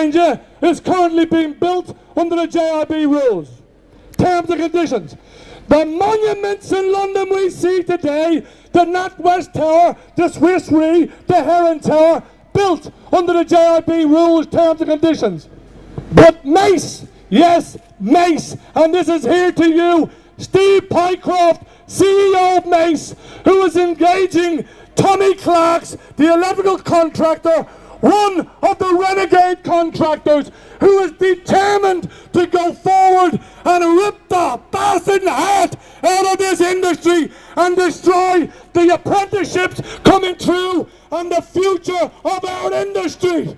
you is currently being built under the JIB rules. Terms and conditions. The monuments in London we see today, the NatWest Tower, the Swiss Re, the Heron Tower, built under the JIB rules, terms and conditions. But Mace, yes, Mace, and this is here to you, Steve Pycroft, CEO of Mace, who is engaging Tommy Clark's, the electrical contractor, one of the renegade contractors who is determined to go forward and rip the bastard heart out of this industry and destroy the apprenticeships coming through and the future of our industry.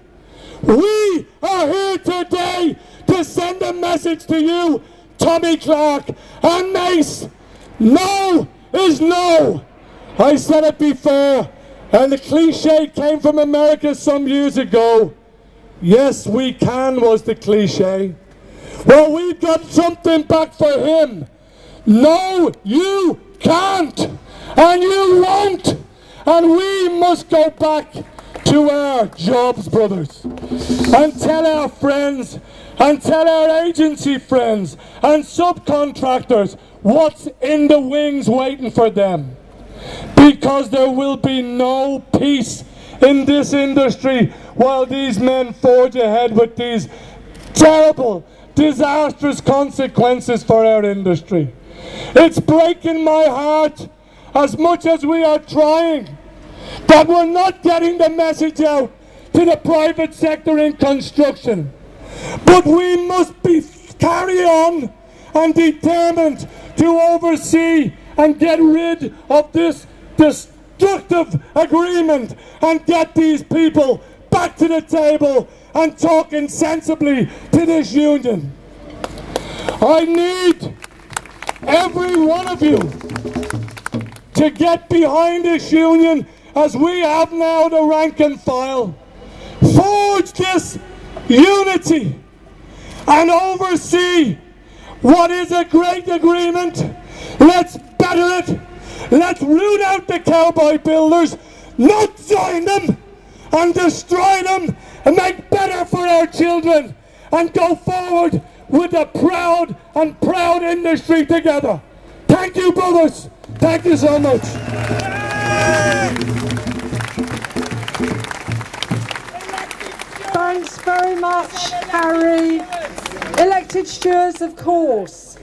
We are here today to send a message to you, Tommy Clark and Mace. No is no. I said it before, and the cliche came from America some years ago. Yes, we can was the cliche. Well, we've got something back for him. No, you can't, and you won't, and we must go back to our jobs, brothers, and tell our friends, and tell our agency friends, and subcontractors what's in the wings waiting for them. Because there will be no peace in this industry while these men forge ahead with these terrible, disastrous consequences for our industry. It's breaking my heart as much as we are trying that we're not getting the message out to the private sector in construction. But we must be carry on and determined to oversee and get rid of this destructive agreement and get these people back to the table and talking sensibly to this union. I need every one of you to get behind this union as we have now the rank and file. Forge this unity and oversee what is a great agreement. Let's better it. Let's root out the cowboy builders, not join them and destroy them and make better for our children and go forward with a proud and proud industry together. Thank you, brothers. Thank you so much. Thanks very much, Harry. Elected stewards, of course.